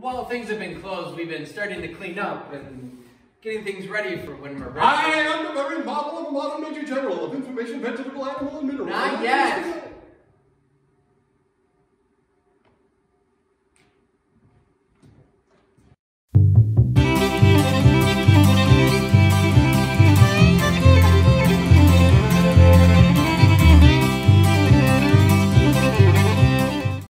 while things have been closed, we've been starting to clean up and getting things ready for when we're ready. I am the very model of a modern Major General of Information, Vegetable, Animal, and